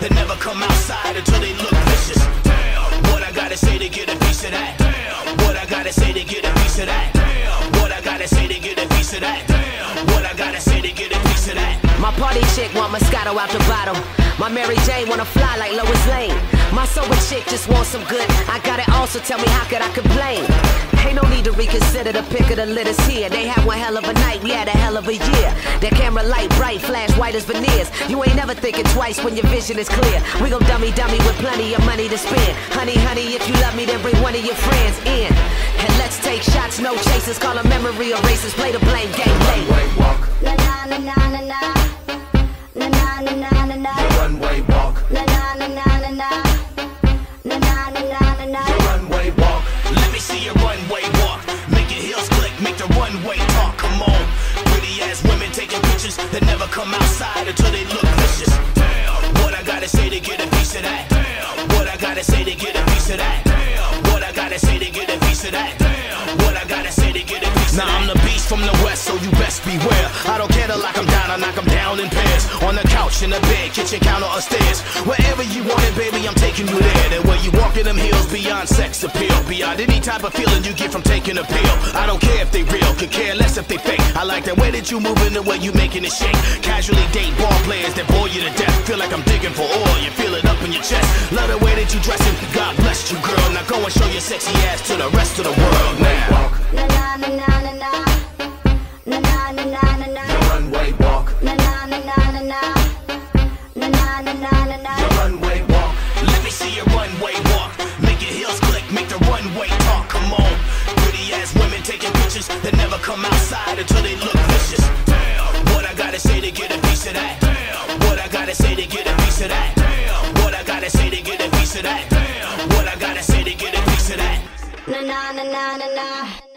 that never come outside until they look vicious. Damn, what I gotta say to get a piece of that? Damn, what I gotta say to get a piece of that? Damn, what I gotta say to get a piece of that? Damn, what I gotta say to get a piece of that? My party chick want Moscato out the bottle. My Mary Jane wanna fly like Lois Lane. My sober chick just wants some good. I got it all, so tell me how could I complain? Reconsider the pick of the litters here. They had one hell of a night, we had a hell of a year. Their camera light bright, flash white as veneers. You ain't never thinking twice when your vision is clear. We gon' dummy dummy with plenty of money to spend. Honey, honey, if you love me, then bring one of your friends in. And let's take shots, no chasers. Call them memory erasers. Play the blame game. Play. Runway walk, Na na na na na na. Na na na na na na. your runway walk, Na na na na na na. Na na na na na na. Your runway walk. Make your heels click, make the runway talk. Come on. Pretty ass women taking pictures that never come outside until they look vicious. Damn. What I gotta say to get a piece of that? Damn. What I gotta say to get a piece of that? Damn. What I gotta say to get a piece of that? Damn. What I gotta say to get a piece of that? Now I'm the beast from the west, so you best beware. I don't care to lock 'em down, I knock 'em down in pairs. On the couch, in the bed, kitchen counter, or stairs. Wherever you want it, baby, I'm taking you there. And where you walk in them hills, beyond sex appeal. Beyond any type of feeling you get from taking a pill. I don't care if they real, could care less if they fake. I like the way that you moving, the way you making it shake. Casually date ball players that bore you to death. Feel like I'm digging for oil, you feel it up in your chest. Love the way that you dressing, God bless you, girl. Now go and show your sexy ass to the rest of the women taking pictures that never come outside until they look vicious. Damn. What I gotta say to get a piece of that? Damn. What I gotta say to get a piece of that? Damn. What I gotta say to get a piece of that? Damn. What I gotta say to get a piece of that? Na na na na na na.